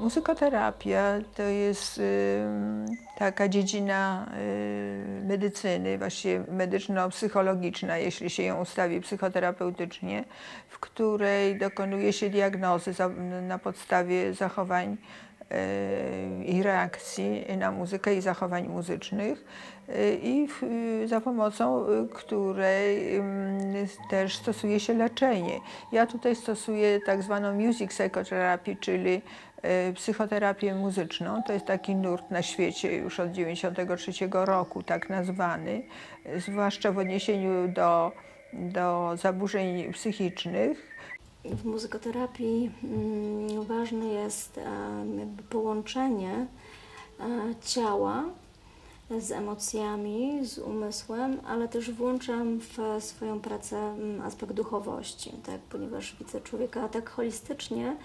Muzykoterapia to jest y, taka dziedzina y, medycyny, właściwie medyczno-psychologiczna, jeśli się ją ustawi psychoterapeutycznie, w której dokonuje się diagnozy na podstawie zachowań i reakcji na muzykę i zachowań muzycznych i za pomocą której też stosuje się leczenie. Ja tutaj stosuję tak zwaną music psychotherapy, czyli Y, psychoterapię muzyczną. To jest taki nurt na świecie już od 1993 roku, tak nazwany, zwłaszcza w odniesieniu do, do zaburzeń psychicznych. W muzykoterapii mm, ważne jest jakby połączenie e, ciała z emocjami, z umysłem, ale też włączam w swoją pracę mm, aspekt duchowości, tak, ponieważ widzę człowieka tak holistycznie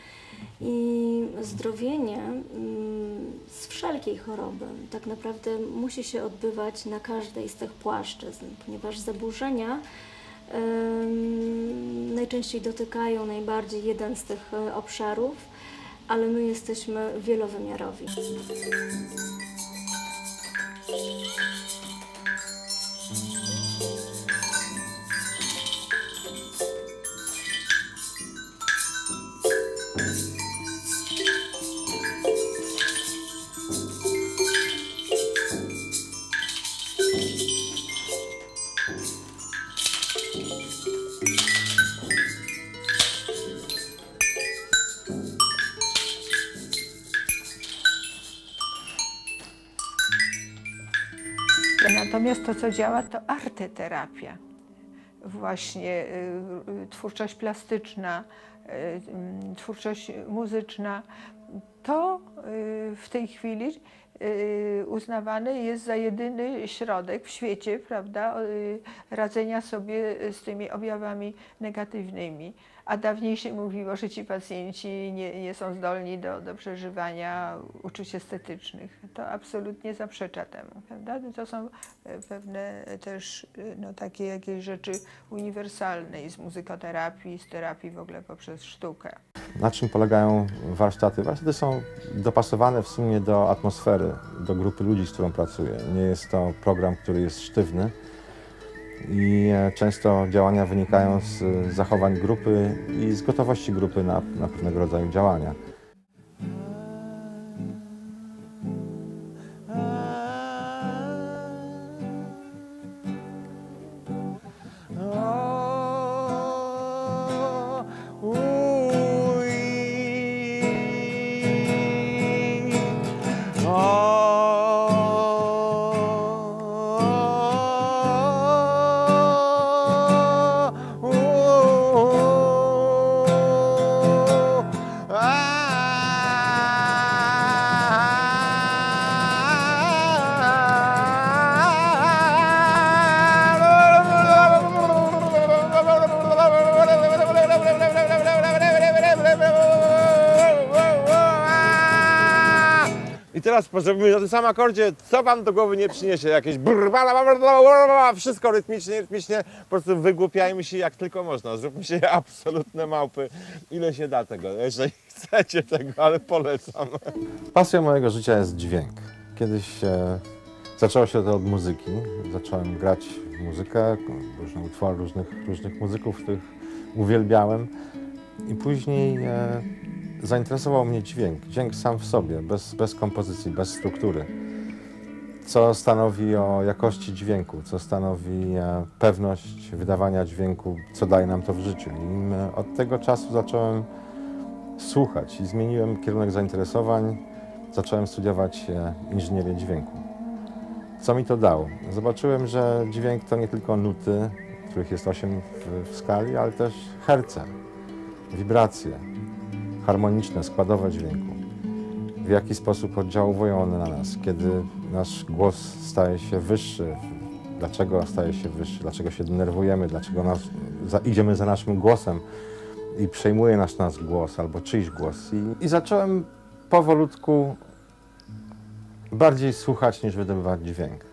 i zdrowienie mm, z wszelkiej choroby. Tak naprawdę musi się odbywać na każdej z tych płaszczyzn, ponieważ zaburzenia najczęściej dotykają najbardziej jeden z tych e, obszarów, ale my jesteśmy wielowymiarowi. To, co działa, to arteterapia. Właśnie y, y, twórczość plastyczna, y, twórczość muzyczna. To w tej chwili uznawany jest za jedyny środek w świecie, prawda, radzenia sobie z tymi objawami negatywnymi a dawniej się mówiło, że ci pacjenci nie, nie są zdolni do, do przeżywania uczuć estetycznych. To absolutnie zaprzecza temu, prawda? To są e, pewne też e, no, takie jakieś rzeczy uniwersalne z muzykoterapii, z terapii w ogóle poprzez sztukę. Na czym polegają warsztaty? Warsztaty są dopasowane w sumie do atmosfery, do grupy ludzi, z którą pracuję. Nie jest to program, który jest sztywny i e, często działania wynikają z zachowań grupy i z gotowości grupy na, na pewnego rodzaju działania. Zrobimy na tym samym akordzie, co wam do głowy nie przyniesie, jakieś wszystko rytmicznie, rytmicznie, po prostu wygłupiajmy się jak tylko można, zróbmy się absolutne małpy, ile się da tego, jeżeli chcecie tego, ale polecam. Pasją mojego życia jest dźwięk. Kiedyś e, zaczęło się to od muzyki, zacząłem grać muzykę, różne utwory różnych, różnych muzyków, których uwielbiałem. I później e, zainteresował mnie dźwięk. Dźwięk sam w sobie, bez, bez kompozycji, bez struktury. Co stanowi o jakości dźwięku, co stanowi e, pewność wydawania dźwięku, co daje nam to w życiu. I e, od tego czasu zacząłem słuchać i zmieniłem kierunek zainteresowań. Zacząłem studiować e, inżynierię dźwięku. Co mi to dało? Zobaczyłem, że dźwięk to nie tylko nuty, których jest 8 w, w skali, ale też herce, wibracje, harmoniczne, składowe dźwięku. W jaki sposób oddziałują one na nas, kiedy nasz głos staje się wyższy, dlaczego staje się wyższy, dlaczego się denerwujemy, dlaczego nas, za, idziemy za naszym głosem i przejmuje nasz, nasz głos albo czyjś głos. I, I zacząłem powolutku bardziej słuchać niż wydobywać dźwięk.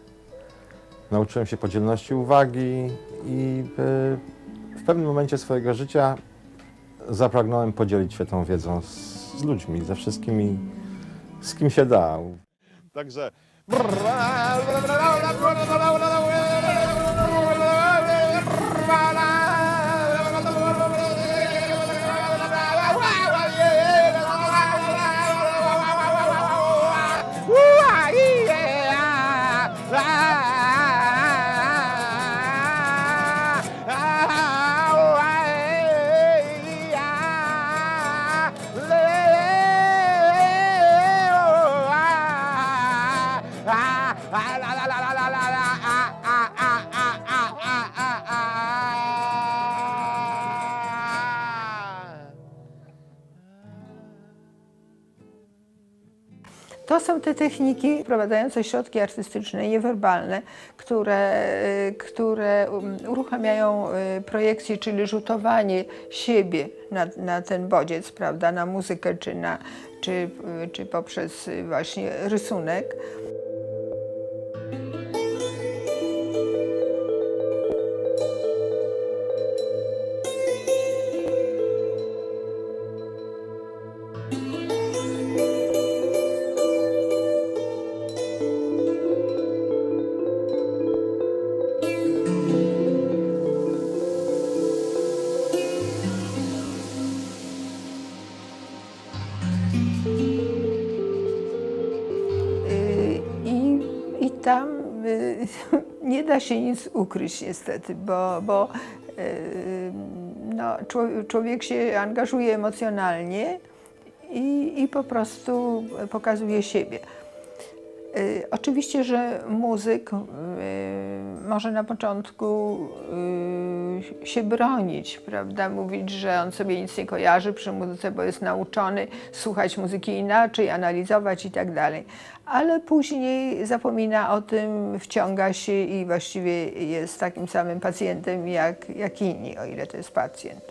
Nauczyłem się podzielności uwagi i w pewnym momencie swojego życia zapragnąłem podzielić się tą wiedzą z, z ludźmi, ze wszystkimi, z kim się da. Także. To są te techniki wprowadzające środki artystyczne, niewerbalne, które, y, które um, uruchamiają y, projekcję, czyli rzutowanie siebie na, na ten bodziec, prawda, na muzykę czy, na, czy, y, czy poprzez właśnie rysunek. Da się nic ukryć niestety, bo, bo y, no, czło- człowiek się angażuje emocjonalnie i, i po prostu pokazuje siebie. Y, Oczywiście, że muzyk y, może na początku się bronić, prawda? Mówić, że on sobie nic nie kojarzy przy muzyce, bo jest nauczony słuchać muzyki inaczej, analizować i tak dalej. Ale później zapomina o tym, wciąga się i właściwie jest takim samym pacjentem jak, jak inni, o ile to jest pacjent.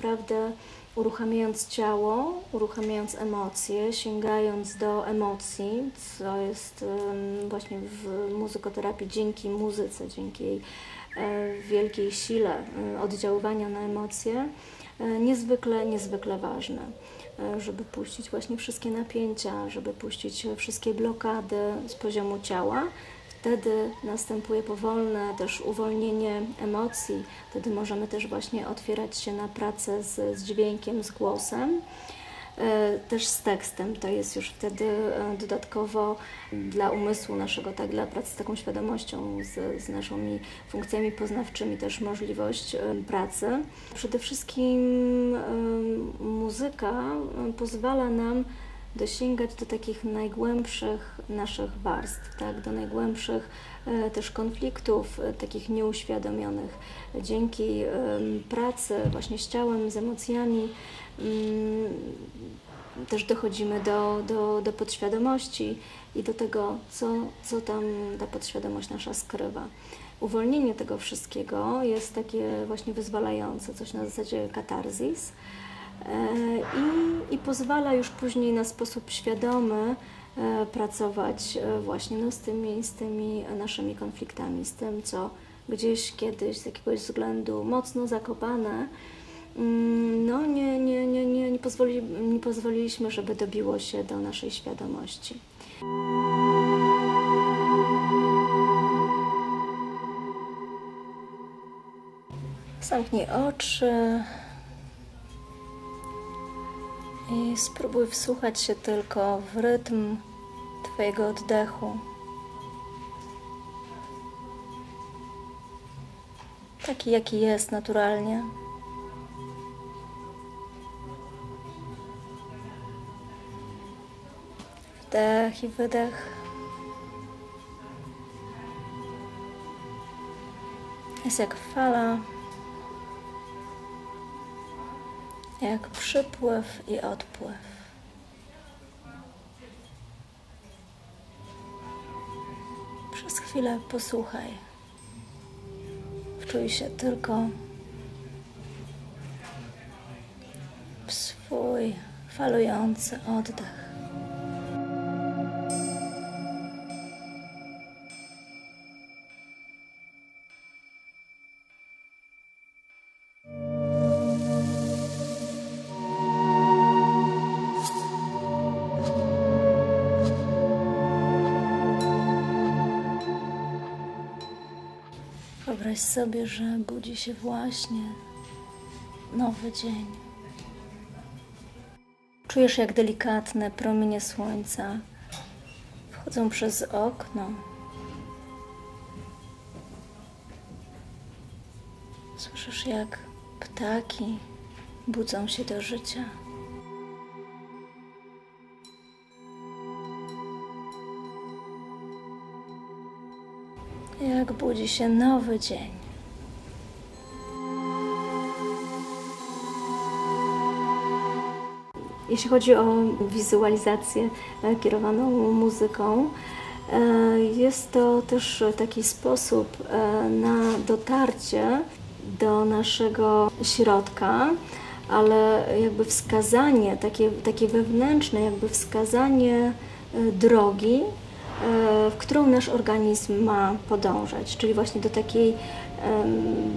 Naprawdę uruchamiając ciało, uruchamiając emocje, sięgając do emocji, co jest właśnie w muzykoterapii dzięki muzyce, dzięki jej e, wielkiej sile e, oddziaływania na emocje, e, niezwykle, niezwykle ważne, żeby puścić właśnie wszystkie napięcia, żeby puścić wszystkie blokady z poziomu ciała. Wtedy następuje powolne też uwolnienie emocji, wtedy możemy też właśnie otwierać się na pracę z, z dźwiękiem, z głosem. E, Też z tekstem, to jest już wtedy e, dodatkowo dla umysłu naszego, tak, dla pracy z taką świadomością, z, z naszymi funkcjami poznawczymi też możliwość e, pracy. Przede wszystkim muzyka pozwala nam dosięgać do takich najgłębszych naszych warstw, tak, do najgłębszych e, też konfliktów, e, takich nieuświadomionych. Dzięki pracy właśnie z ciałem, z emocjami mm, też dochodzimy do, do, do podświadomości i do tego, co, co tam ta podświadomość nasza skrywa. Uwolnienie tego wszystkiego jest takie właśnie wyzwalające, coś na zasadzie katarzis. E, i, i pozwala już później na sposób świadomy e, pracować e, właśnie no, z, tymi, z tymi naszymi konfliktami, z tym, co gdzieś kiedyś z jakiegoś względu mocno zakopane, mm, no nie, nie, nie, nie, nie, pozwoli, nie pozwoliliśmy, żeby dobiło się do naszej świadomości. Zamknij oczy. I spróbuj wsłuchać się tylko w rytm Twojego oddechu. Taki, jaki jest naturalnie. Wdech i wydech. Jest jak fala, jak przypływ i odpływ. Przez chwilę posłuchaj. Wczuj się tylko w swój falujący oddech. Sobie, że budzi się właśnie nowy dzień. Czujesz, jak delikatne promienie słońca wchodzą przez okno. Słyszysz, jak ptaki budzą się do życia. Jak budzi się nowy dzień. Jeśli chodzi o wizualizację e, kierowaną muzyką, e, jest to też taki sposób e, na dotarcie do naszego środka, ale jakby wskazanie, takie, takie wewnętrzne, jakby wskazanie drogi, w którą nasz organizm ma podążać, czyli właśnie do takiej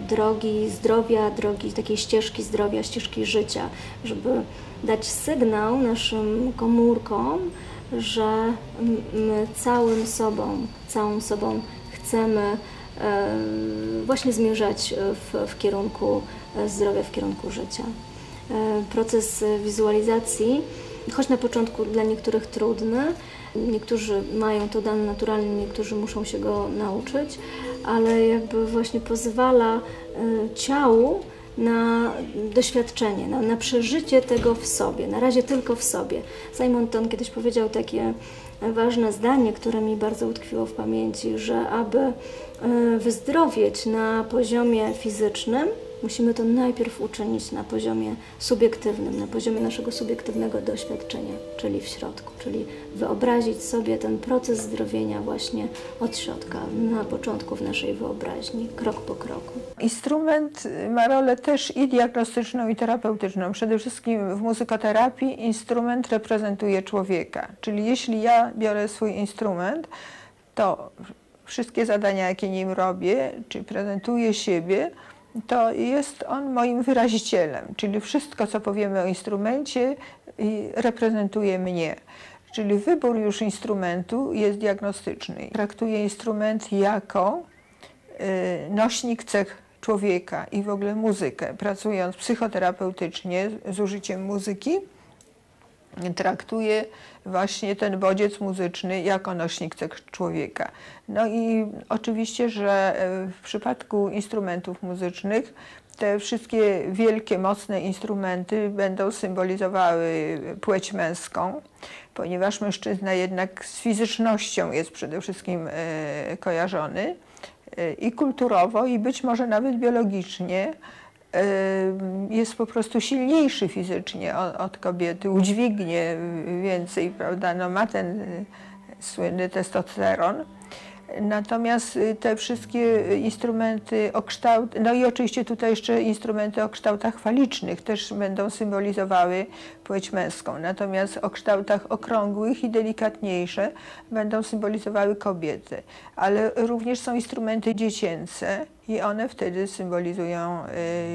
drogi zdrowia, drogi takiej ścieżki zdrowia, ścieżki życia, żeby dać sygnał naszym komórkom, że my całym sobą, całą sobą chcemy właśnie zmierzać w, w kierunku zdrowia, w kierunku życia. Proces wizualizacji, choć na początku dla niektórych trudny, niektórzy mają to dane naturalnie, niektórzy muszą się go nauczyć, ale jakby właśnie pozwala e, ciału na doświadczenie, na, na przeżycie tego w sobie, na razie tylko w sobie. Simon Ton kiedyś powiedział takie ważne zdanie, które mi bardzo utkwiło w pamięci, że aby e, wyzdrowieć na poziomie fizycznym, musimy to najpierw uczynić na poziomie subiektywnym, na poziomie naszego subiektywnego doświadczenia, czyli w środku, czyli wyobrazić sobie ten proces zdrowienia właśnie od środka, na początku w naszej wyobraźni, krok po kroku. Instrument ma rolę też i diagnostyczną, i terapeutyczną. Przede wszystkim w muzykoterapii instrument reprezentuje człowieka, czyli jeśli ja biorę swój instrument, to wszystkie zadania, jakie nim robię, czy prezentuję siebie, to jest on moim wyrazicielem, czyli wszystko, co powiemy o instrumencie, reprezentuje mnie. Czyli wybór już instrumentu jest diagnostyczny. Traktuję instrument jako y, nośnik cech człowieka i w ogóle muzykę. Pracując psychoterapeutycznie z użyciem muzyki, traktuje właśnie ten bodziec muzyczny jako nośnik człowieka. No i oczywiście, że e, w przypadku instrumentów muzycznych te wszystkie wielkie, mocne instrumenty będą symbolizowały płeć męską, ponieważ mężczyzna jednak z fizycznością jest przede wszystkim e, kojarzony e, i kulturowo, i być może nawet biologicznie jest po prostu silniejszy fizycznie od, od kobiety, udźwignie więcej, prawda, no ma ten y, słynny testosteron. Natomiast y, te wszystkie instrumenty o kształt, no i oczywiście tutaj jeszcze instrumenty o kształtach falicznych też będą symbolizowały płeć męską. Natomiast o kształtach okrągłych i delikatniejsze będą symbolizowały kobiety. Ale również są instrumenty dziecięce i one wtedy symbolizują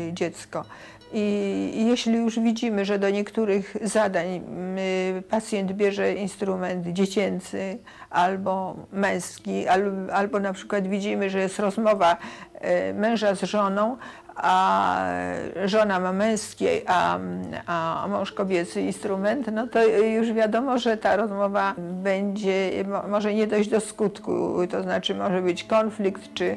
y, dziecko. I jeśli już widzimy, że do niektórych zadań pacjent bierze instrument dziecięcy albo męski, albo, na przykład widzimy, że jest rozmowa e, męża z żoną, a żona ma męski, a, a mąż kobiecy instrument, no to już wiadomo, że ta rozmowa będzie, może nie dojść do skutku, to znaczy może być konflikt, czy,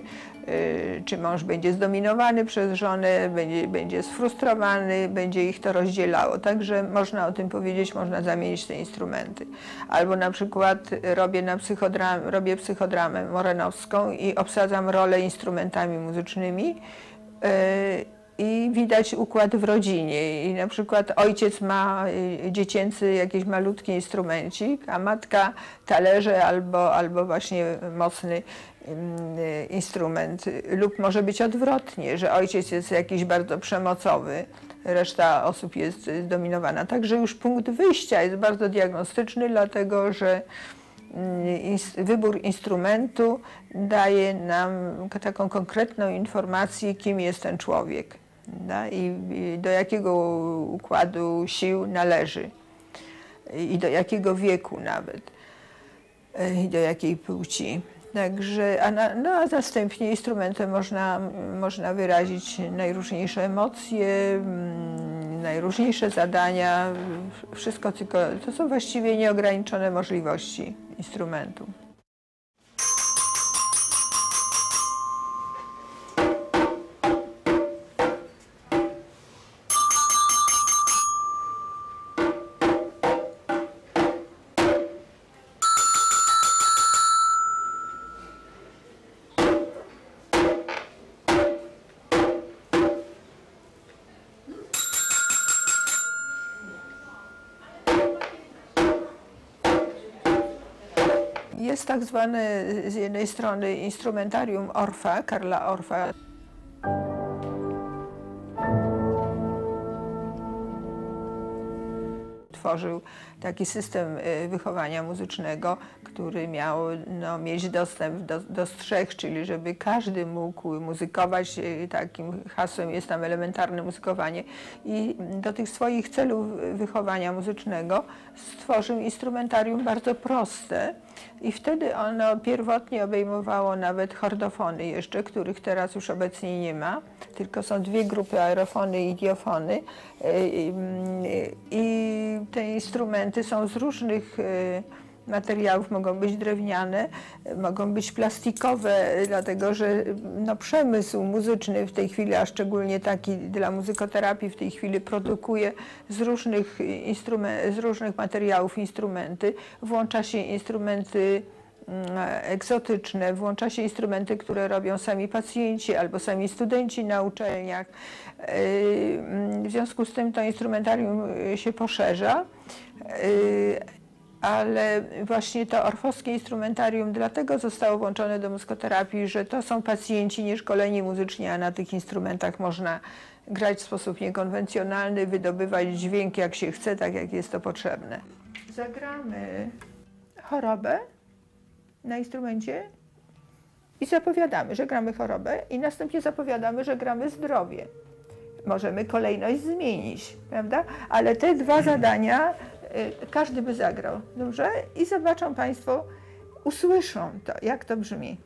czy mąż będzie zdominowany przez żonę, będzie, będzie sfrustrowany, będzie ich to rozdzielało. Także można o tym powiedzieć, można zamienić te instrumenty. Albo na przykład robię, na psychodram, robię psychodramę morenowską i obsadzam rolę instrumentami muzycznymi, E, i widać układ w rodzinie. I na przykład ojciec ma y, dziecięcy jakiś malutki instrumencik, a matka talerze albo, albo właśnie mocny ym, y, instrument. Lub może być odwrotnie, że ojciec jest jakiś bardzo przemocowy, reszta osób jest zdominowana. Także już punkt wyjścia jest bardzo diagnostyczny, dlatego że mm, wybór instrumentu daje nam taką konkretną informację, kim jest ten człowiek da? I, i do jakiego układu sił należy i do jakiego wieku nawet i do jakiej płci. Także, a, na, no, a następnie instrumentem można, można wyrazić najróżniejsze emocje, mm, najróżniejsze zadania, wszystko tylko, to są właściwie nieograniczone możliwości instrumentu. Zwane z jednej strony instrumentarium Orfa, Karla Orfa. Tworzył taki system y, wychowania muzycznego, który miał no, mieć dostęp do, do strzech, czyli żeby każdy mógł muzykować. Y, Takim hasłem jest tam elementarne muzykowanie. I do tych swoich celów wychowania muzycznego stworzył instrumentarium bardzo proste. I wtedy ono pierwotnie obejmowało nawet chordofony jeszcze, których teraz już obecnie nie ma, tylko są dwie grupy, aerofony i diofony. Y, y, I te instrumenty są z różnych y, materiałów, mogą być drewniane, mogą być plastikowe, dlatego że no, przemysł muzyczny w tej chwili, a szczególnie taki dla muzykoterapii w tej chwili produkuje z różnych, z różnych materiałów instrumenty. Włącza się instrumenty mm, egzotyczne, włącza się instrumenty, które robią sami pacjenci albo sami studenci na uczelniach. Yy, W związku z tym to instrumentarium yy, się poszerza. Ale właśnie to orfowskie instrumentarium dlatego zostało włączone do muzykoterapii, że to są pacjenci nieszkoleni muzycznie, a na tych instrumentach można grać w sposób niekonwencjonalny, wydobywać dźwięk jak się chce, tak jak jest to potrzebne. Zagramy chorobę na instrumencie i zapowiadamy, że gramy chorobę i następnie zapowiadamy, że gramy zdrowie. Możemy kolejność zmienić, prawda? Ale te dwa zadania każdy by zagrał, dobrze? I zobaczą Państwo, usłyszą to, jak to brzmi.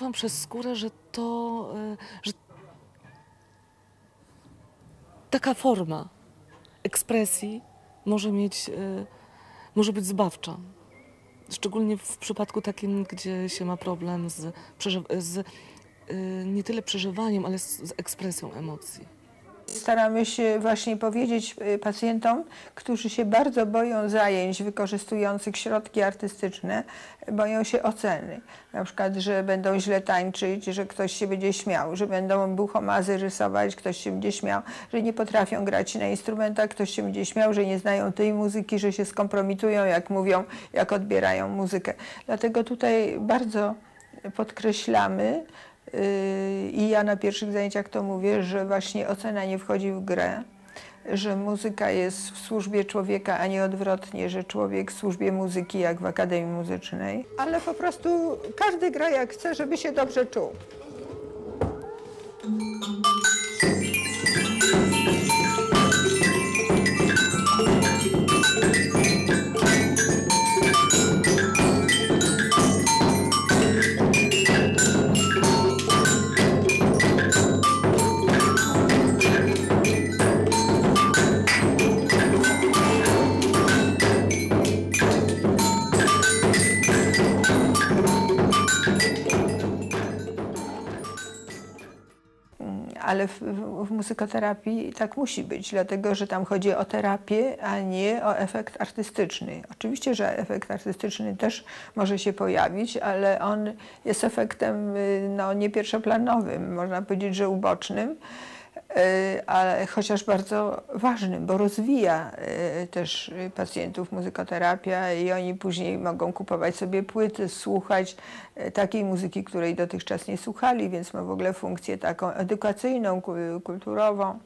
Przeczuwam przez skórę, że to, e, że taka forma ekspresji może mieć, e, może być zbawcza. Szczególnie w przypadku takim, gdzie się ma problem z, z e, nie tyle przeżywaniem, ale z, z ekspresją emocji. Staramy się właśnie powiedzieć y, pacjentom, którzy się bardzo boją zajęć wykorzystujących środki artystyczne, boją się oceny. Na przykład, że będą źle tańczyć, że ktoś się będzie śmiał, że będą buchomazy rysować, ktoś się będzie śmiał, że nie potrafią grać na instrumentach, ktoś się będzie śmiał, że nie znają tej muzyki, że się skompromitują, jak mówią, jak odbierają muzykę. Dlatego tutaj bardzo podkreślamy, i ja na pierwszych zajęciach to mówię, że właśnie ocena nie wchodzi w grę, że muzyka jest w służbie człowieka, a nie odwrotnie, że człowiek w służbie muzyki, jak w Akademii Muzycznej. Ale po prostu każdy gra jak chce, żeby się dobrze czuł. Ale w, w, muzykoterapii tak musi być, dlatego że tam chodzi o terapię, a nie o efekt artystyczny. Oczywiście, że efekt artystyczny też może się pojawić, ale on jest efektem y, no, nie pierwszoplanowym, można powiedzieć, że ubocznym ale chociaż bardzo ważnym, bo rozwija y, też pacjentów muzykoterapia i oni później mogą kupować sobie płyty, słuchać y, takiej muzyki, której dotychczas nie słuchali, więc ma w ogóle funkcję taką edukacyjną, ku- kulturową.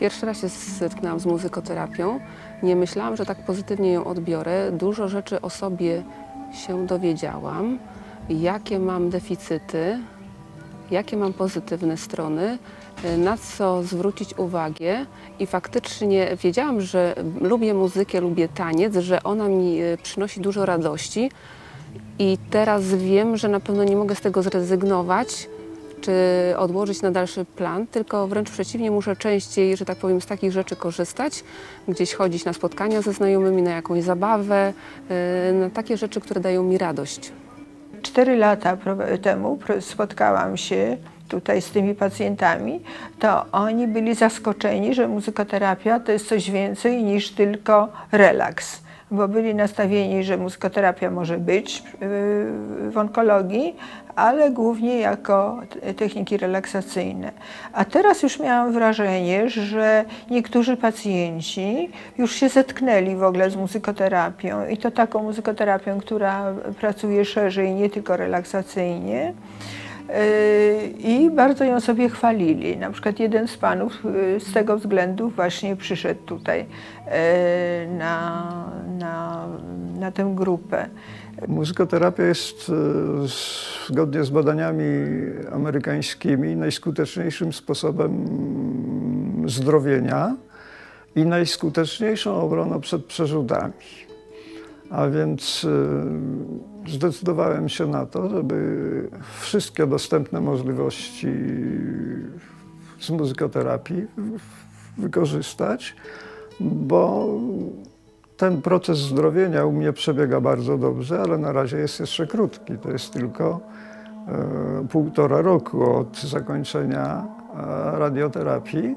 Pierwszy raz się zetknęłam z muzykoterapią. Nie myślałam, że tak pozytywnie ją odbiorę. Dużo rzeczy o sobie się dowiedziałam, jakie mam deficyty, jakie mam pozytywne strony, na co zwrócić uwagę. I faktycznie wiedziałam, że lubię muzykę, lubię taniec, że ona mi y, przynosi dużo radości. I teraz wiem, że na pewno nie mogę z tego zrezygnować, czy odłożyć na dalszy plan, tylko wręcz przeciwnie, muszę częściej, że tak powiem, z takich rzeczy korzystać, gdzieś chodzić na spotkania ze znajomymi, na jakąś zabawę, y, na takie rzeczy, które dają mi radość. Cztery lata temu spotkałam się tutaj z tymi pacjentami, to oni byli zaskoczeni, że muzykoterapia to jest coś więcej niż tylko relaks. Bo byli nastawieni, że muzykoterapia może być yy, w onkologii, ale głównie jako techniki relaksacyjne. A teraz już miałam wrażenie, że niektórzy pacjenci już się zetknęli w ogóle z muzykoterapią i to taką muzykoterapią, która pracuje szerzej, nie tylko relaksacyjnie. Yy, I bardzo ją sobie chwalili. Na przykład jeden z panów yy, z tego względu właśnie przyszedł tutaj yy, na, na, na tę grupę. Muzykoterapia jest zgodnie z badaniami amerykańskimi najskuteczniejszym sposobem zdrowienia i najskuteczniejszą obroną przed przerzutami. A więc zdecydowałem się na to, żeby wszystkie dostępne możliwości z muzykoterapii wykorzystać, bo ten proces zdrowienia u mnie przebiega bardzo dobrze, ale na razie jest jeszcze krótki. To jest tylko e, półtora roku od zakończenia e, radioterapii. E,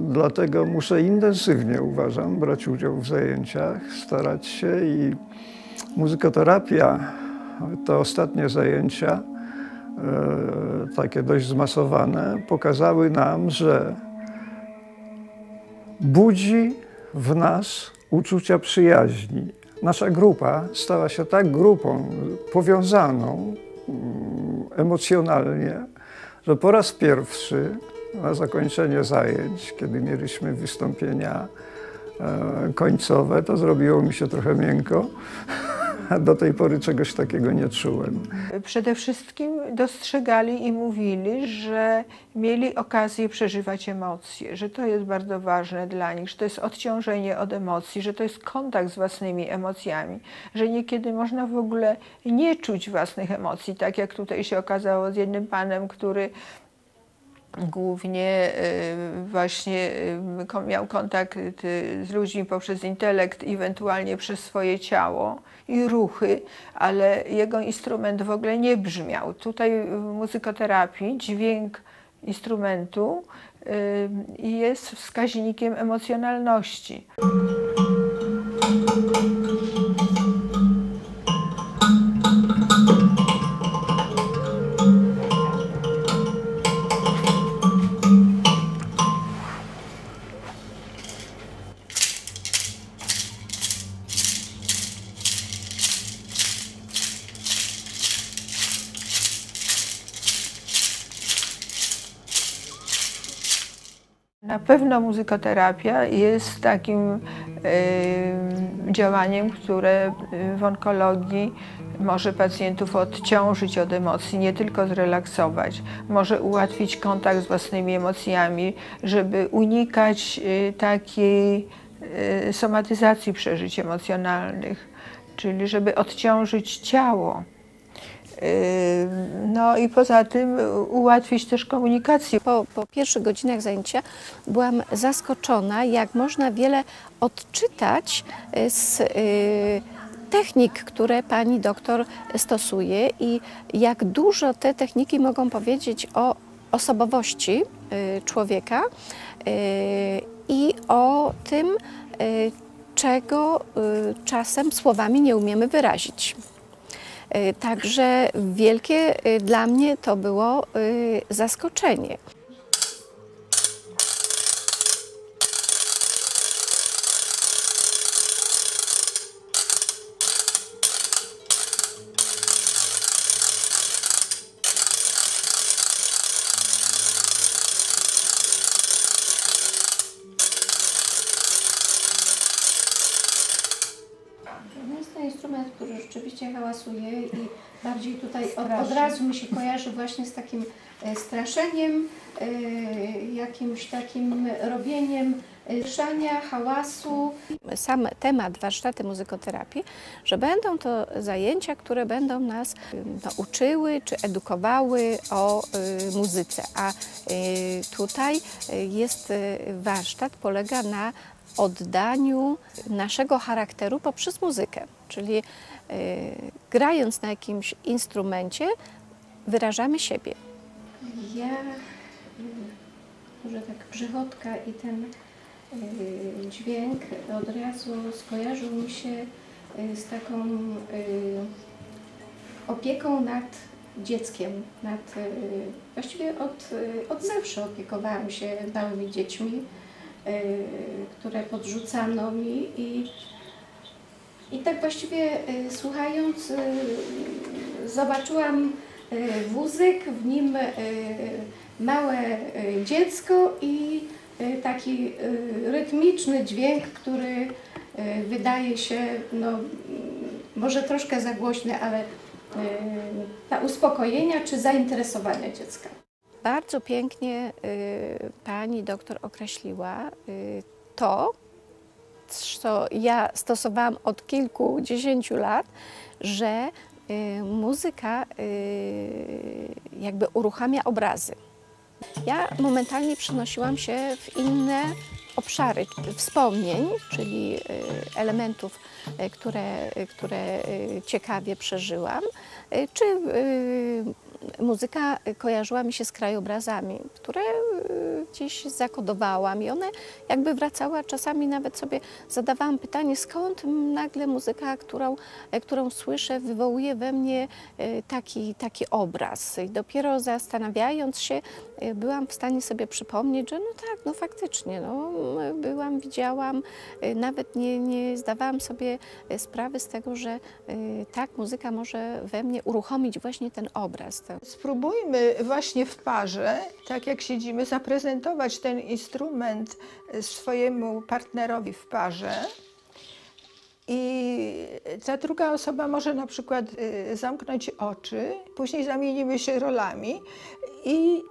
dlatego muszę intensywnie, uważam, brać udział w zajęciach, starać się i muzykoterapia, te ostatnie zajęcia, e, takie dość zmasowane, pokazały nam, że budzi w nas uczucia przyjaźni. Nasza grupa stała się tak grupą powiązaną, mm, emocjonalnie, że po raz pierwszy na zakończenie zajęć, kiedy mieliśmy wystąpienia e, końcowe, to zrobiło mi się trochę miękko. A do tej pory czegoś takiego nie czułem. Przede wszystkim dostrzegali i mówili, że mieli okazję przeżywać emocje, że to jest bardzo ważne dla nich, że to jest odciążenie od emocji, że to jest kontakt z własnymi emocjami, że niekiedy można w ogóle nie czuć własnych emocji, tak jak tutaj się okazało z jednym panem, który głównie y, właśnie y, miał kontakt y, z ludźmi poprzez intelekt, ewentualnie przez swoje ciało i ruchy, ale jego instrument w ogóle nie brzmiał. Tutaj w muzykoterapii dźwięk instrumentu jest wskaźnikiem emocjonalności. Pewno muzykoterapia jest takim działaniem, które w onkologii może pacjentów odciążyć od emocji, nie tylko zrelaksować. Może ułatwić kontakt z własnymi emocjami, żeby unikać e, takiej e, somatyzacji przeżyć emocjonalnych, czyli żeby odciążyć ciało. E, No i poza tym ułatwić też komunikację. Po, po pierwszych godzinach zajęcia byłam zaskoczona, jak można wiele odczytać y, z y, technik, które pani doktor stosuje i jak dużo te techniki mogą powiedzieć o osobowości człowieka i o tym, czego czasem słowami nie umiemy wyrazić. Y, Także wielkie y, dla mnie to było y, zaskoczenie. No który rzeczywiście hałasuje i bardziej tutaj od, od razu mi się kojarzy właśnie z takim e, straszeniem, e, jakimś takim robieniem e, szania, hałasu. Sam temat warsztaty muzykoterapii, że będą to zajęcia, które będą nas no, uczyły czy edukowały o y, muzyce. A y, tutaj y, jest y, warsztat, polega na oddaniu naszego charakteru poprzez muzykę. Czyli y, grając na jakimś instrumencie, wyrażamy siebie. Ja, może tak brzychotka i ten dźwięk od razu skojarzył mi się y, z taką y, opieką nad dzieckiem. Nad, y, właściwie od, y, od zawsze opiekowałam się małymi dziećmi, y, które podrzucano mi i i tak właściwie y, słuchając, y, zobaczyłam y, wózek, w nim y, małe y, dziecko i y, taki y, rytmiczny dźwięk, który y, wydaje się no, może troszkę za głośny, ale y, dla uspokojenia czy zainteresowania dziecka. Bardzo pięknie y, pani doktor określiła y, to, co ja stosowałam od kilkudziesięciu lat, że y, muzyka y, jakby uruchamia obrazy. Ja momentalnie przenosiłam się w inne obszary wspomnień, czyli y, elementów, y, które, y, które ciekawie przeżyłam, czy muzyka kojarzyła mi się z krajobrazami, które y, gdzieś zakodowałam i one jakby wracały, czasami nawet sobie zadawałam pytanie, skąd nagle muzyka, którą, e, którą słyszę, wywołuje we mnie e, taki, taki obraz. I dopiero zastanawiając się, e, byłam w stanie sobie przypomnieć, że no tak, no faktycznie, no, byłam, widziałam, nawet nie, nie zdawałam sobie sprawy z tego, że tak, muzyka może we mnie uruchomić właśnie ten obraz. Spróbujmy właśnie w parze, tak jak siedzimy, zaprezentować ten instrument swojemu partnerowi w parze. I ta druga osoba może na przykład y, zamknąć oczy, później zamienimy się rolami i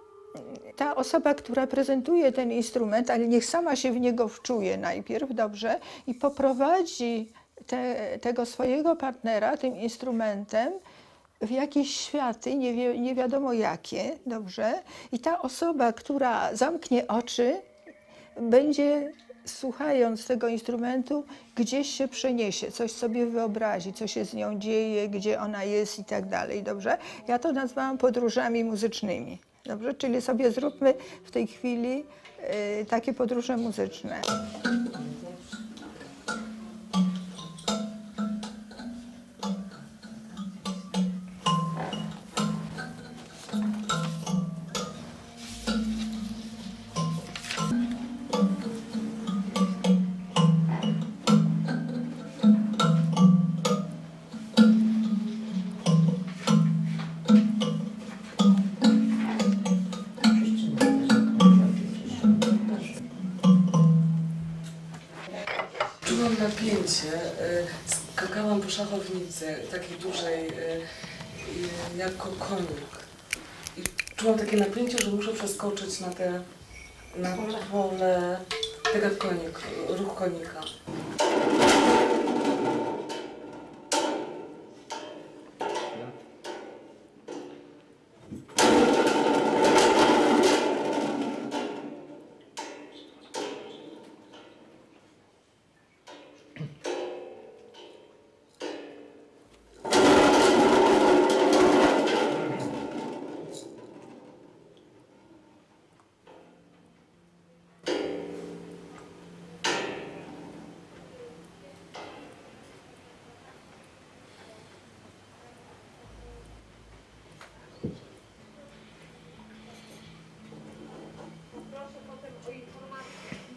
ta osoba, która prezentuje ten instrument, ale niech sama się w niego wczuje najpierw, dobrze, i poprowadzi te, tego swojego partnera tym instrumentem w jakieś światy, nie, nie wiadomo jakie, dobrze, i ta osoba, która zamknie oczy, będzie słuchając tego instrumentu, gdzieś się przeniesie, coś sobie wyobrazi, co się z nią dzieje, gdzie ona jest i tak dalej, dobrze? Ja to nazwałam podróżami muzycznymi, dobrze? Czyli sobie zróbmy w tej chwili y, takie podróże muzyczne. Szachownicy, takiej dużej, y, y, jako konik. I czułam takie napięcie, że muszę przeskoczyć na te, na pole, tak jak konik, ruch konika.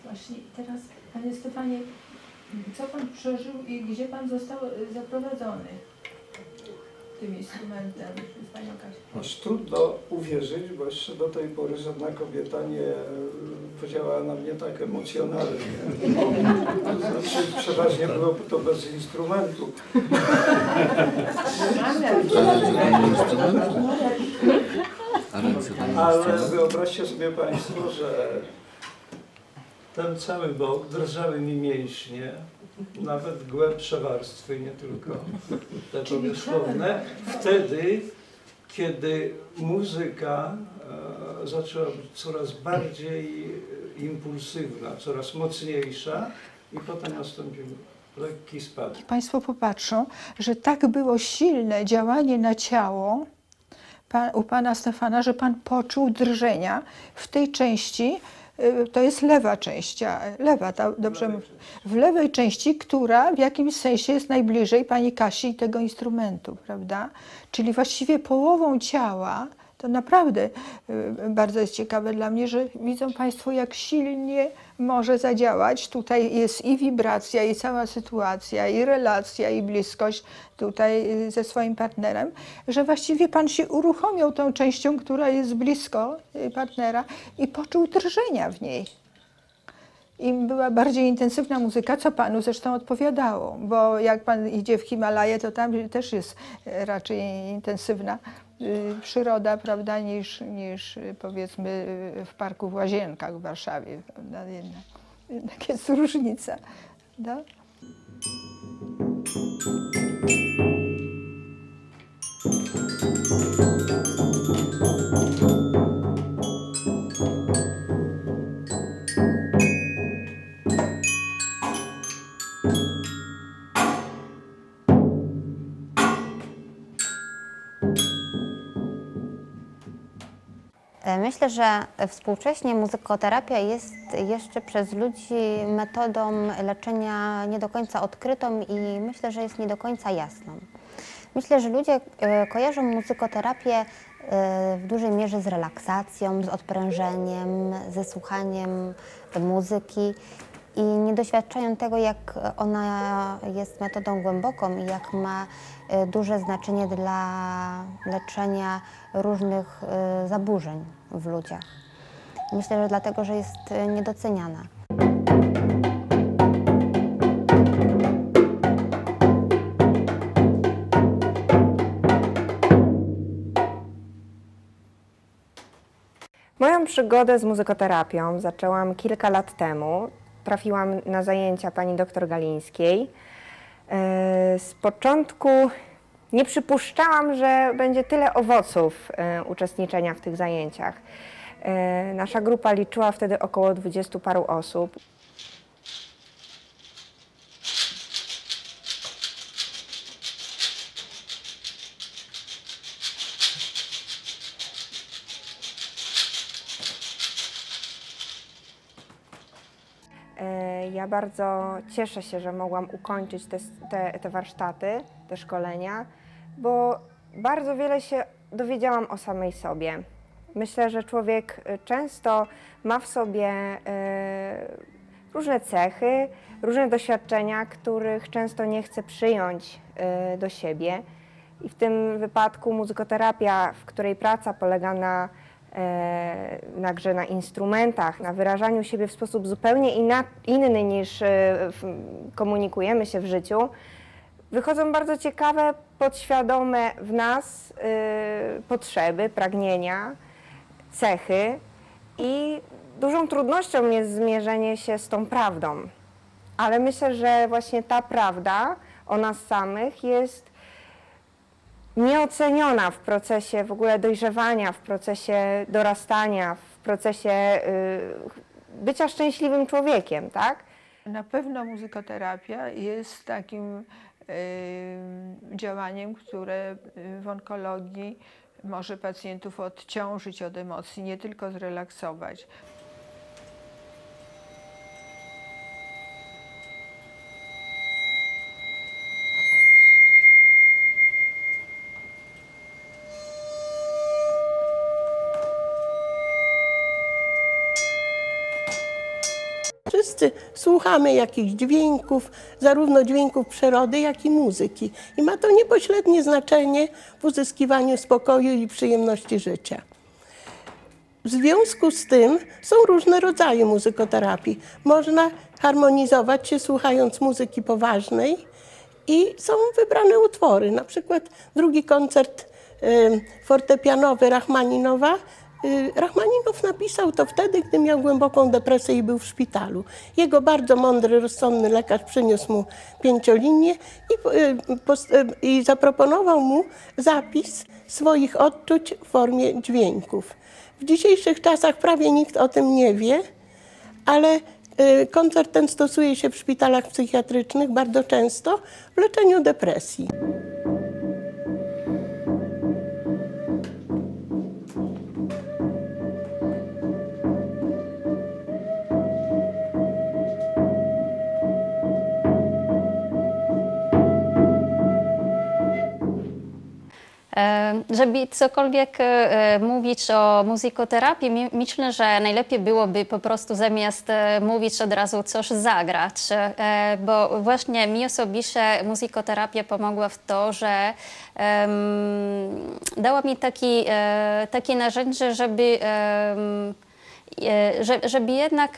Właśnie teraz, Stefanie, co Pan przeżył i gdzie Pan został y, zaprowadzony tym instrumentem z Panią Kasią? Aż trudno uwierzyć, bo jeszcze do tej pory żadna kobieta nie e, podziałała na mnie tak emocjonalnie. To znaczy, przeważnie było to bez instrumentu. Ale wyobraźcie sobie Państwo, że ten cały bok, drżały mi mięśnie, nawet głębsze warstwy, nie tylko te powierzchowne. Wtedy, kiedy muzyka e, zaczęła być coraz bardziej impulsywna, coraz mocniejsza i potem nastąpił lekki spadek. Państwo popatrzą, że tak było silne działanie na ciało pa, u Pana Stefana, że Pan poczuł drżenia w tej części, to jest lewa część, lewa, ta, dobrze mówię, w lewej części, która w jakimś sensie jest najbliżej Pani Kasi i tego instrumentu, prawda? Czyli właściwie połową ciała, to naprawdę y, bardzo jest ciekawe dla mnie, że widzą Państwo, jak silnie może zadziałać. Tutaj jest i wibracja, i cała sytuacja, i relacja, i bliskość tutaj y, ze swoim partnerem, że właściwie Pan się uruchomił tą częścią, która jest blisko y, partnera i poczuł drżenia w niej. Im była bardziej intensywna muzyka, co panu zresztą odpowiadało, bo jak pan idzie w Himalaje, to tam też jest e, raczej intensywna y, przyroda, prawda, niż, niż y, powiedzmy y, w parku w Łazienkach w Warszawie. Prawda? Jednak, jest różnica. No? Myślę, że współcześnie muzykoterapia jest jeszcze przez ludzi metodą leczenia nie do końca odkrytą i myślę, że jest nie do końca jasną. Myślę, że ludzie e, kojarzą muzykoterapię e, w dużej mierze z relaksacją, z odprężeniem, ze słuchaniem muzyki i nie doświadczają tego, jak ona jest metodą głęboką i jak ma e, duże znaczenie dla leczenia różnych e, zaburzeń w ludziach. Myślę, że dlatego, że jest e, niedoceniana. Moją przygodę z muzykoterapią zaczęłam kilka lat temu. Trafiłam na zajęcia pani dr Galińskiej. E, Z początku nie przypuszczałam, że będzie tyle owoców e, uczestniczenia w tych zajęciach. E, Nasza grupa liczyła wtedy około dwudziestu paru osób. Ja bardzo cieszę się, że mogłam ukończyć te, te, te warsztaty, te szkolenia, bo bardzo wiele się dowiedziałam o samej sobie. Myślę, że człowiek e, często ma w sobie e, różne cechy, różne doświadczenia, których często nie chce przyjąć e, do siebie. I w tym wypadku muzykoterapia, w której praca polega na e, na grze na instrumentach, na wyrażaniu siebie w sposób zupełnie inny niż e, komunikujemy się w życiu, wychodzą bardzo ciekawe, podświadome w nas e, potrzeby, pragnienia, cechy i dużą trudnością jest zmierzenie się z tą prawdą. Ale myślę, że właśnie ta prawda o nas samych jest nieoceniona w procesie w ogóle dojrzewania, w procesie dorastania, w procesie y, bycia szczęśliwym człowiekiem, tak? Na pewno muzykoterapia jest takim y, działaniem, które w onkologii może pacjentów odciążyć od emocji, nie tylko zrelaksować. Wszyscy słuchamy jakichś dźwięków, zarówno dźwięków przyrody, jak i muzyki. I ma to niepośrednie znaczenie w uzyskiwaniu spokoju i przyjemności życia. W związku z tym są różne rodzaje muzykoterapii. Można harmonizować się słuchając muzyki poważnej i są wybrane utwory. Na przykład drugi koncert fortepianowy Rachmaninowa Rachmaninow napisał to wtedy, gdy miał głęboką depresję i był w szpitalu. Jego bardzo mądry, rozsądny lekarz przyniósł mu pięciolinię i, y, y, i zaproponował mu zapis swoich odczuć w formie dźwięków. W dzisiejszych czasach prawie nikt o tym nie wie, ale y, koncert ten stosuje się w szpitalach psychiatrycznych bardzo często w leczeniu depresji. Żeby cokolwiek e, mówić o muzykoterapii, myślę, że najlepiej byłoby po prostu zamiast e, mówić od razu coś zagrać, e, bo właśnie mi osobiście muzykoterapia pomogła w to, że em, dała mi taki, e, takie narzędzie, żeby e, że- żeby jednak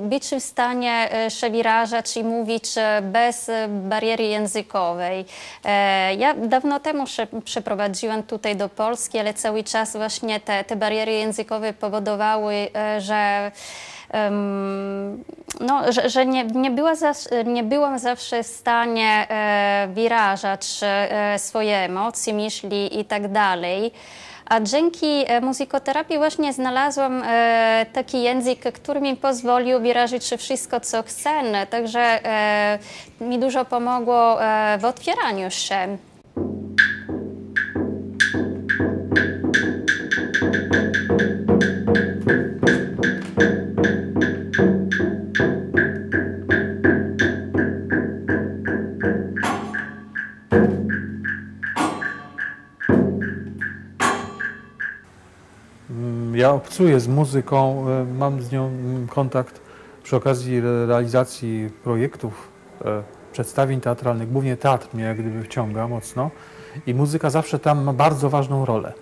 być w stanie e, się wyrażać i mówić e, bez e, bariery językowej. E, Ja dawno temu się przeprowadziłam tutaj do Polski, ale cały czas właśnie te, te bariery językowe powodowały, e, że no, że, że nie, nie, była zawsze, nie byłam zawsze w stanie e, wyrażać e, swoje emocje, myśli i tak dalej. A dzięki e, muzykoterapii właśnie znalazłam e, taki język, który mi pozwolił wyrazić wszystko, co chcę. Także e, mi dużo pomogło w otwieraniu się. Ja obcuję z muzyką, mam z nią kontakt przy okazji re- realizacji projektów, e, przedstawień teatralnych. Głównie teatr mnie jak gdyby wciąga mocno i muzyka zawsze tam ma bardzo ważną rolę.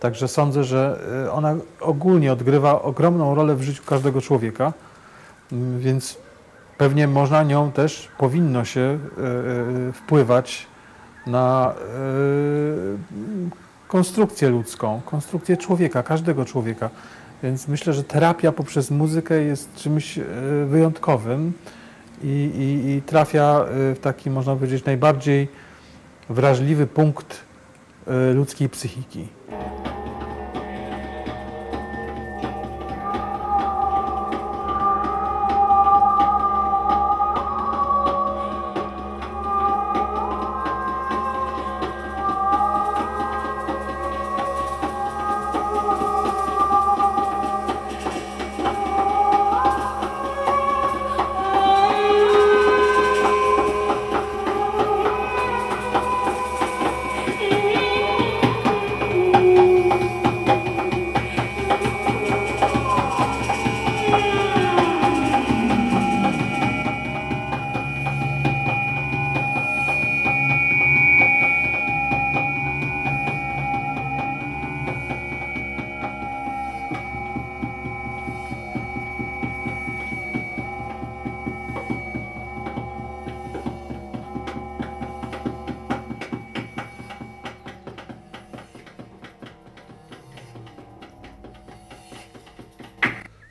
Także sądzę, że e, ona ogólnie odgrywa ogromną rolę w życiu każdego człowieka, więc pewnie można nią też, powinno się e, wpływać na konstrukcję ludzką, konstrukcję człowieka, każdego człowieka. Więc myślę, że terapia poprzez muzykę jest czymś e, wyjątkowym i, i, i trafia e, w taki, można powiedzieć, najbardziej wrażliwy punkt e, ludzkiej psychiki.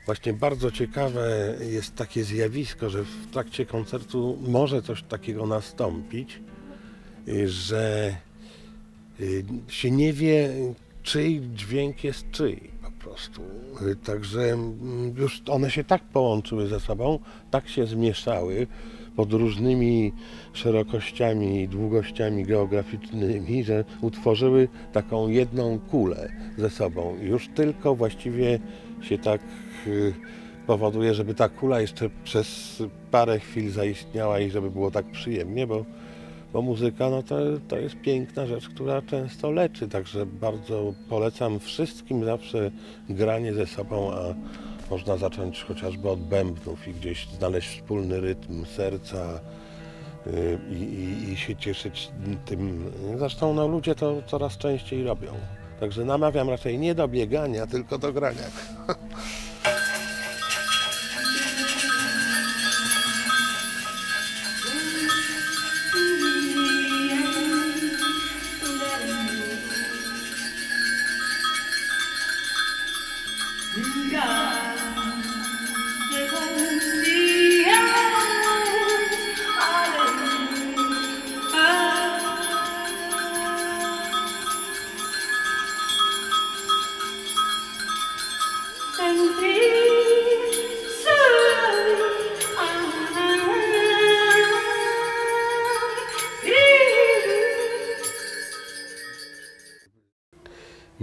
Właśnie bardzo ciekawe jest takie zjawisko, że w trakcie koncertu może coś takiego nastąpić, y, że y, się nie wie, czyj dźwięk jest czyj po prostu. Y, Także mm, już one się tak połączyły ze sobą, tak się zmieszały pod różnymi szerokościami i długościami geograficznymi, że utworzyły taką jedną kulę ze sobą. Już tylko właściwie się tak y, powoduje, żeby ta kula jeszcze przez parę chwil zaistniała i żeby było tak przyjemnie, bo, bo muzyka no to, to jest piękna rzecz, która często leczy, także bardzo polecam wszystkim zawsze granie ze sobą, a można zacząć chociażby od bębnów i gdzieś znaleźć wspólny rytm serca y, i, i, i się cieszyć tym. Zresztą no, ludzie to coraz częściej robią. Także namawiam raczej nie do biegania, tylko do grania.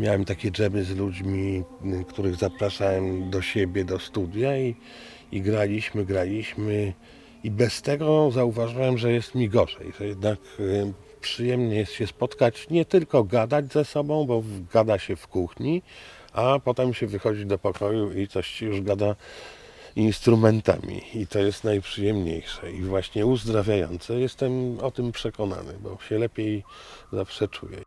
Miałem takie dżemy z ludźmi, których zapraszałem do siebie, do studia i, i graliśmy, graliśmy i bez tego zauważyłem, że jest mi gorzej, że jednak przyjemnie jest się spotkać, nie tylko gadać ze sobą, bo gada się w kuchni, a potem się wychodzi do pokoju i coś się już gada instrumentami i to jest najprzyjemniejsze i właśnie uzdrawiające. Jestem o tym przekonany, bo się lepiej zawsze czuję.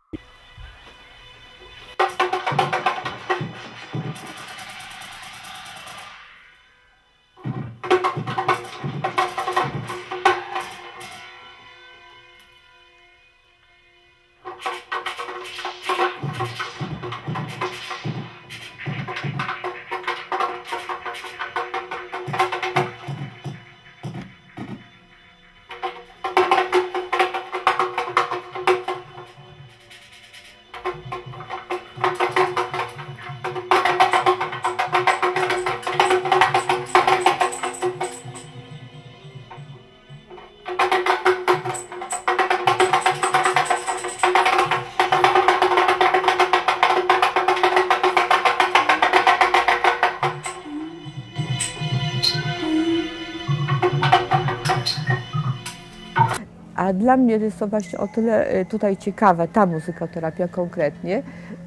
Mnie jest to właśnie o tyle y, tutaj ciekawa ta muzykoterapia konkretnie,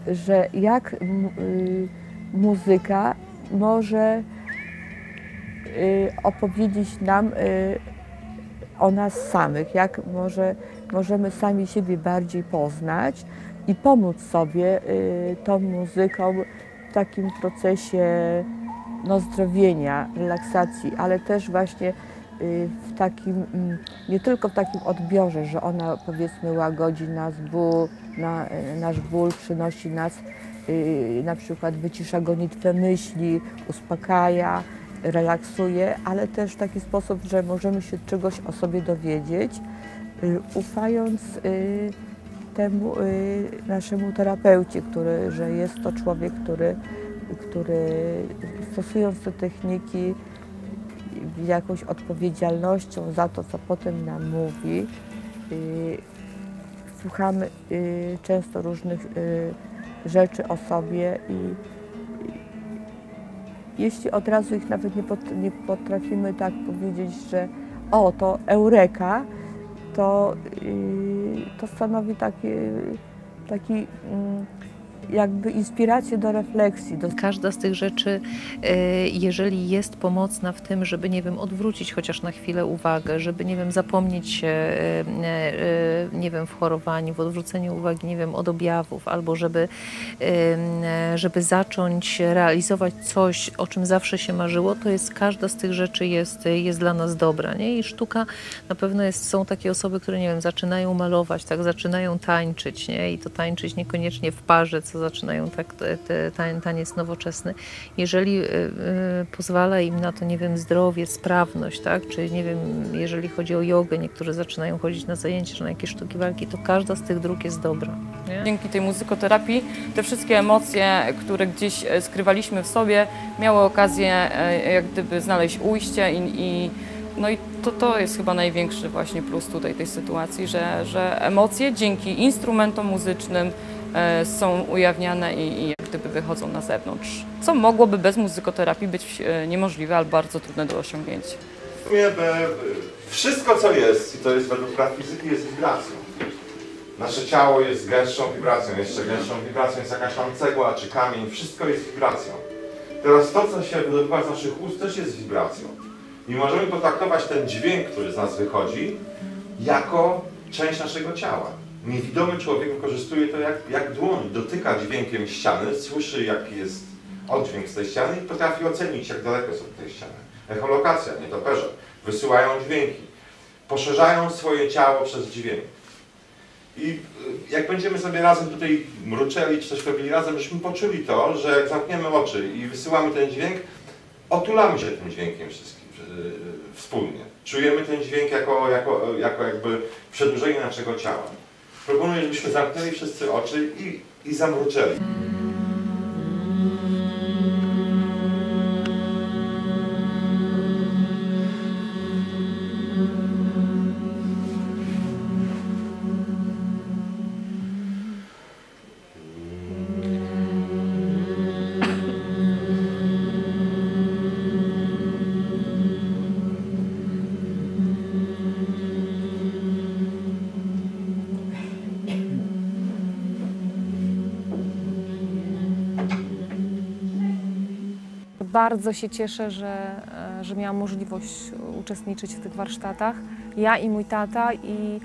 że jak y, muzyka może y, opowiedzieć nam o nas samych, jak może, możemy sami siebie bardziej poznać i pomóc sobie tą muzyką w takim procesie no, zdrowienia, relaksacji, ale też właśnie w takim, mm, nie tylko w takim odbiorze, że ona powiedzmy łagodzi nas ból, na, y, nasz ból, przynosi nas, y, na przykład wycisza gonitwę myśli, uspokaja, relaksuje, ale też w taki sposób, że możemy się czegoś o sobie dowiedzieć, y, ufając y, temu y, naszemu terapeucie, który, że jest to człowiek, który, który stosując te techniki jakąś odpowiedzialnością za to, co potem nam mówi, y, słuchamy y, często różnych y, rzeczy o sobie i jeśli od razu ich nawet nie, pot, nie potrafimy tak powiedzieć, że o, to eureka, to, to stanowi taki, taki yy, jakby inspirację do refleksji. Do... Każda z tych rzeczy, e, jeżeli jest pomocna w tym, żeby, nie wiem, odwrócić chociaż na chwilę uwagę, żeby, nie wiem, zapomnieć się, e, e, nie wiem, w chorowaniu, w odwróceniu uwagi, nie wiem, od objawów, albo żeby, żeby zacząć realizować coś, o czym zawsze się marzyło, to jest, każda z tych rzeczy jest, jest dla nas dobra, nie? I sztuka na pewno jest, są takie osoby, które, nie wiem, zaczynają malować, tak, zaczynają tańczyć, nie? I to tańczyć niekoniecznie w parze, co zaczynają tak te, taniec nowoczesny, jeżeli y, y, pozwala im na to, nie wiem, zdrowie, sprawność, tak, czy nie wiem, jeżeli chodzi o jogę, niektórzy zaczynają chodzić na zajęcia, czy na jakieś sztuki walki, to każda z tych dróg jest dobra. Nie? Dzięki tej muzykoterapii te wszystkie emocje, które gdzieś e, skrywaliśmy w sobie, miały okazję e, jak gdyby znaleźć ujście i, i no i to, to jest chyba największy właśnie plus tutaj tej sytuacji, że, że emocje dzięki instrumentom muzycznym są ujawniane i, i jak gdyby wychodzą na zewnątrz. Co mogłoby bez muzykoterapii być e, niemożliwe albo bardzo trudne do osiągnięcia. W sumie e, wszystko co jest, i to jest według praw fizyki, jest wibracją. Nasze ciało jest gęstszą wibracją, jeszcze gęstszą wibracją jest jakaś tam cegła czy kamień, wszystko jest wibracją. Teraz to, co się wydobywa z naszych ust, też jest wibracją. I możemy potraktować ten dźwięk, który z nas wychodzi, jako część naszego ciała. Niewidomy człowiek wykorzystuje to jak, jak dłoń, dotyka dźwiękiem ściany, słyszy jaki jest oddźwięk z tej ściany i potrafi ocenić, jak daleko są tej ściany. Echolokacja, nietoperze, wysyłają dźwięki, poszerzają swoje ciało przez dźwięk. I y, jak będziemy sobie razem tutaj mruczeli, czy coś robili razem, żeśmy poczuli to, że jak zamkniemy oczy i wysyłamy ten dźwięk, otulamy się tym dźwiękiem wszystkim y, wspólnie. Czujemy ten dźwięk jako, jako, jako jakby przedłużenie naszego ciała. Proponuję, żebyśmy zamknęli wszyscy oczy i, i zamruczeli. Bardzo się cieszę, że, e, że miałam możliwość uczestniczyć w tych warsztatach. Ja i mój tata i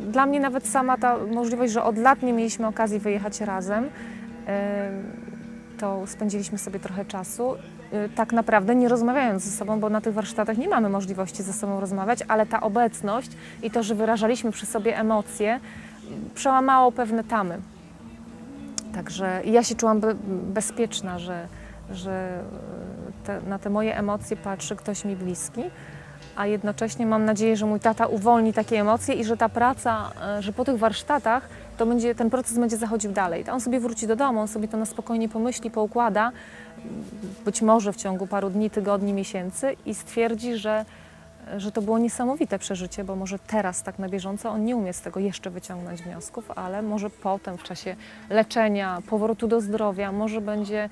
dla mnie nawet sama ta możliwość, że od lat nie mieliśmy okazji wyjechać razem, to spędziliśmy sobie trochę czasu. E, tak naprawdę nie rozmawiając ze sobą, bo na tych warsztatach nie mamy możliwości ze sobą rozmawiać, ale ta obecność i to, że wyrażaliśmy przy sobie emocje, przełamało pewne tamy. Także ja się czułam be bezpieczna, że, że te, na te moje emocje patrzy ktoś mi bliski, a jednocześnie mam nadzieję, że mój tata uwolni takie emocje i że ta praca, e, że po tych warsztatach to będzie, ten proces będzie zachodził dalej. On sobie wróci do domu, on sobie to na spokojnie pomyśli, poukłada, być może w ciągu paru dni, tygodni, miesięcy i stwierdzi, że, że to było niesamowite przeżycie, bo może teraz tak na bieżąco on nie umie z tego jeszcze wyciągnąć wniosków, ale może potem w czasie leczenia, powrotu do zdrowia, może będzie e,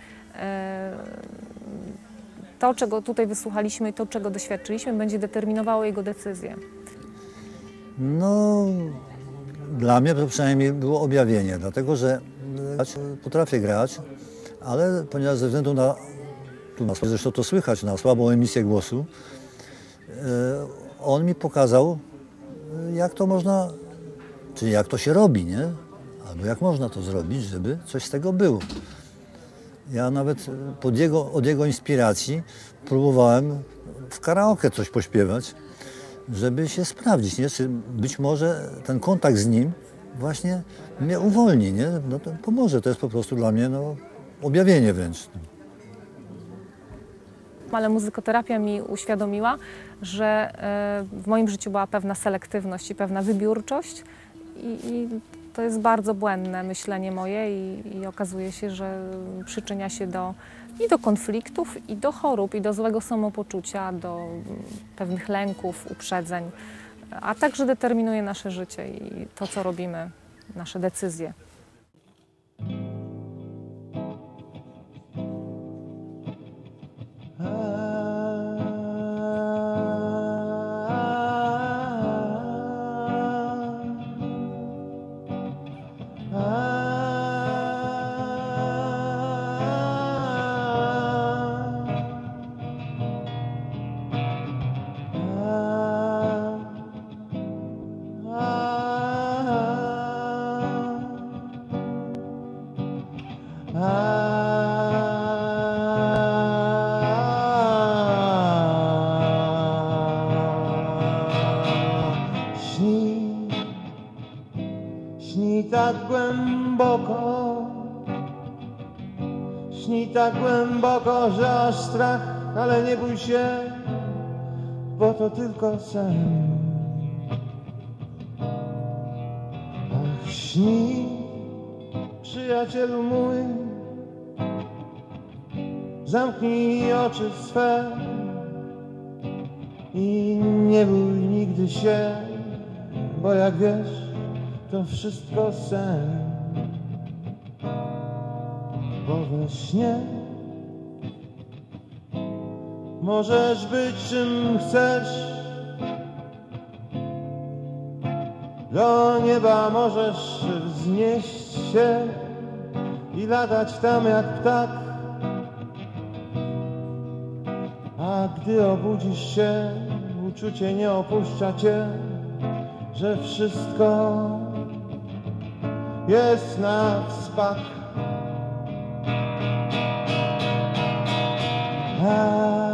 to, czego tutaj wysłuchaliśmy i to, czego doświadczyliśmy, będzie determinowało jego decyzję. No, dla mnie to przynajmniej było objawienie, dlatego że potrafię grać, ale ponieważ ze względu na, tu zresztą to słychać, na słabą emisję głosu, e, on mi pokazał, e, jak to można, czyli jak to się robi, nie? Albo jak można to zrobić, żeby coś z tego było. Ja nawet pod jego, od jego inspiracji próbowałem w karaoke coś pośpiewać, żeby się sprawdzić, nie? czy być może ten kontakt z nim właśnie mnie uwolni, nie? No to pomoże, to jest po prostu dla mnie no, objawienie wręcz. Ale muzykoterapia mi uświadomiła, że e, w moim życiu była pewna selektywność i pewna wybiórczość i, i to jest bardzo błędne myślenie moje i, i okazuje się, że przyczynia się do, i do konfliktów, i do chorób, i do złego samopoczucia, do pewnych lęków, uprzedzeń, a także determinuje nasze życie i to, co robimy, nasze decyzje. Głęboko, śni tak głęboko, że aż strach, ale nie bój się, bo to tylko sen. Ach, śni, przyjacielu mój, zamknij oczy swe i nie bój nigdy się, bo jak wiesz, to wszystko sen. Bo we śnie możesz być czym chcesz. Do nieba możesz wznieść się i latać tam jak ptak. A gdy obudzisz się, uczucie nie opuszcza cię, że wszystko Yes, now wspak. A ah.